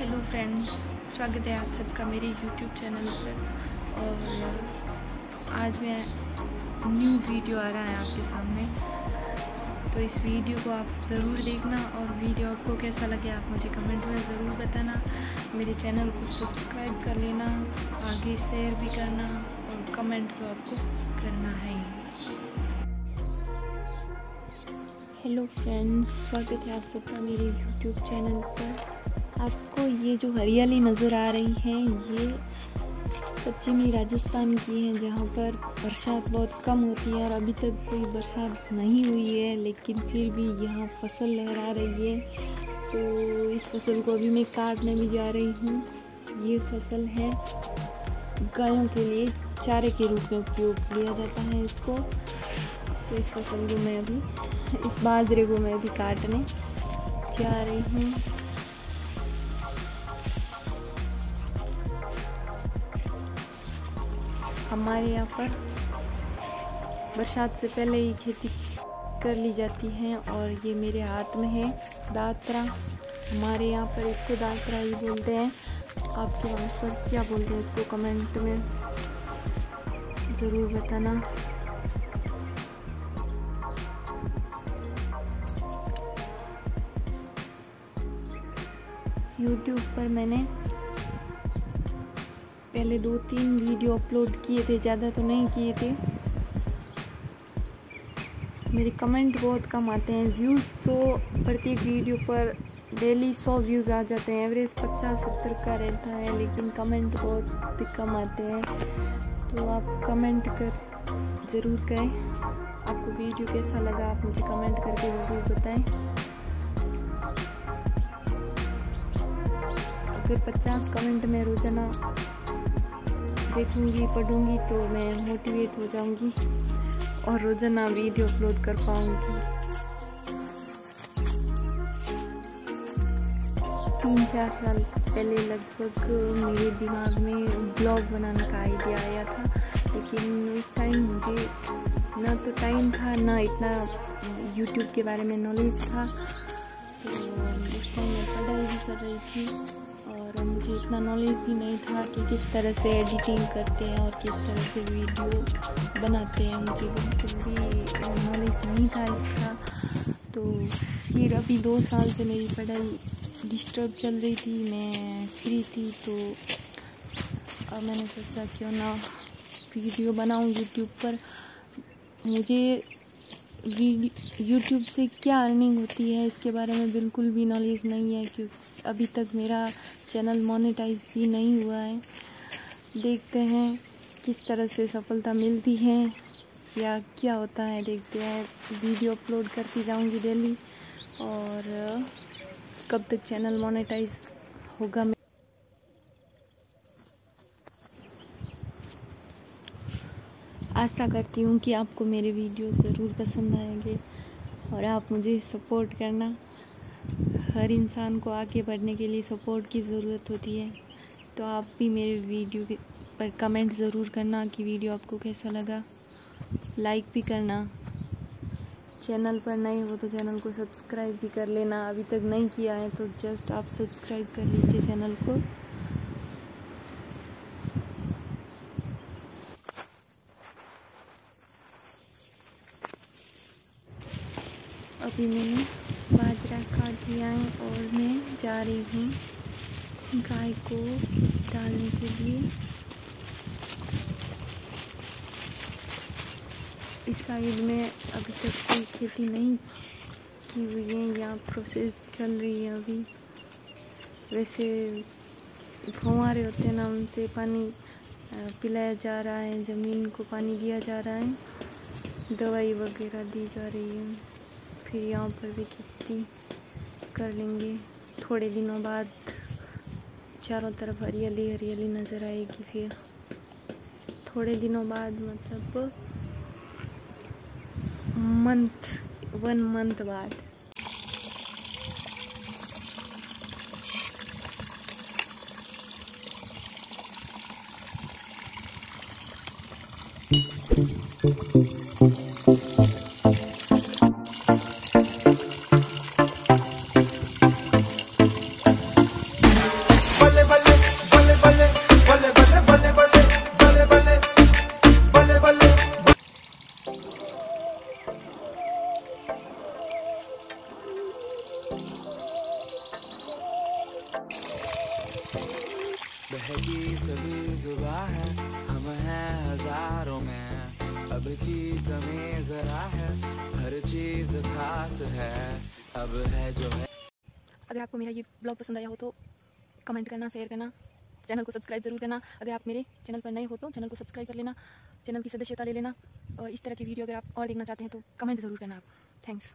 Hello friends, स्वागत है आप सबका मेरे यूट्यूब चैनल पर। और आज मैं न्यू वीडियो आ रहा है आपके सामने। तो इस वीडियो को आप ज़रूर देखना और वीडियो आपको कैसा लगे आप मुझे कमेंट में ज़रूर बताना। मेरे चैनल को सब्सक्राइब कर लेना, आगे शेयर भी करना और कमेंट तो आपको करना है ही। हेलो फ्रेंड्स, स्वागत है आप सबका मेरे यूट्यूब चैनल पर। आपको ये जो हरियाली नज़र आ रही है, ये पश्चिमी राजस्थान की है, जहाँ पर बरसात बहुत कम होती है और अभी तक कोई बरसात नहीं हुई है, लेकिन फिर भी यहाँ फ़सल लहरा रही है। तो इस फ़सल को अभी मैं काटने भी जा रही हूँ। ये फ़सल है गायों के लिए, चारे के रूप में उपयोग लिया जाता है इसको। तो इस फ़सल को मैं अभी, इस बाजरे को मैं अभी काटने जा रही हूँ। हमारे यहाँ पर बरसात से पहले ही खेती कर ली जाती है और ये मेरे हाथ में है दात्रा। हमारे यहाँ पर इसको दात्रा ही बोलते हैं। आपके वहाँ पर क्या बोलते हैं इसको कमेंट में ज़रूर बताना। यूट्यूब पर मैंने पहले दो तीन वीडियो अपलोड किए थे, ज़्यादा तो नहीं किए थे। मेरे कमेंट बहुत कम आते हैं व्यूज़ तो प्रत्येक वीडियो पर डेली सौ व्यूज़ आ जाते हैं। एवरेज पचास, सत्तर का रहता है, लेकिन कमेंट बहुत कम आते हैं। तो आप कमेंट कर, ज़रूर करें। आपको वीडियो कैसा लगा, आप मुझे कमेंट करके ज़रूर बताएँ। अगर 50 कमेंट में रोज़ाना देखूँगी, पढ़ूँगी तो मैं मोटिवेट हो जाऊँगी और रोज़ाना वीडियो अपलोड कर पाऊँगी। तीन चार साल पहले लगभग मेरे दिमाग में ब्लॉग बनाने का आइडिया आया था, लेकिन उस टाइम मुझे ना तो टाइम था, ना इतना यूट्यूब के बारे में नॉलेज था। तो उस टाइम मैं पढ़ाई भी कर रही थी। और मुझे इतना नॉलेज भी नहीं था कि किस तरह से एडिटिंग करते हैं और किस तरह से वीडियो बनाते हैं। मुझे बिल्कुल भी नॉलेज नहीं था इसका। तो फिर अभी दो साल से मेरी पढ़ाई डिस्टर्ब चल रही थी, मैं फ्री थी तो अब मैंने सोचा क्यों ना वीडियो बनाऊँ यूट्यूब पर। मुझे यूट्यूब से क्या अर्निंग होती है, इसके बारे में बिल्कुल भी नॉलेज नहीं है क्योंकि अभी तक मेरा चैनल मोनेटाइज भी नहीं हुआ है। देखते हैं किस तरह से सफलता मिलती है या क्या होता है। देखते हैं वीडियो अपलोड करती जाऊँगी डेली और कब तक चैनल मोनेटाइज होगा मैं आशा करती हूँ कि आपको मेरे वीडियो ज़रूर पसंद आएँगे और आप मुझे सपोर्ट करना। हर इंसान को आगे बढ़ने के लिए सपोर्ट की ज़रूरत होती है। तो आप भी मेरे वीडियो के पर कमेंट ज़रूर करना कि वीडियो आपको कैसा लगा। लाइक भी करना। चैनल पर नए हो तो चैनल को सब्सक्राइब भी कर लेना। अभी तक नहीं किया है तो जस्ट आप सब्सक्राइब कर लीजिए चैनल को। अभी मैंने बाजरा काट दिया है और मैं जा रही हूँ गाय को डालने के लिए। इस साइड में अभी तक कोई खेती नहीं की हुई है, यहाँ प्रोसेस चल रही है अभी। वैसे फुहारे होते हैं ना, उनसे पानी पिलाया जा रहा है, ज़मीन को पानी दिया जा रहा है, दवाई वगैरह दी जा रही है। फिर यहाँ पर भी खेती कर लेंगे। थोड़े दिनों बाद चारों तरफ़ हरियाली हरियाली नज़र आएगी फिर। थोड़े दिनों बाद मतलब मंथ वन मंथ बाद। है कि सभी जुबा है, हम हैं हज़ारों में। अब की कमी जरा है, हर चीज़ खास है। अब है जो है। अगर आपको मेरा ये ब्लॉग पसंद आया हो तो कमेंट करना, शेयर करना, चैनल को सब्सक्राइब ज़रूर करना। अगर आप मेरे चैनल पर नए हो तो चैनल को सब्सक्राइब कर लेना, चैनल की सदस्यता ले लेना। और इस तरह की वीडियो अगर आप और देखना चाहते हैं तो कमेंट ज़रूर करना आप। थैंक्स।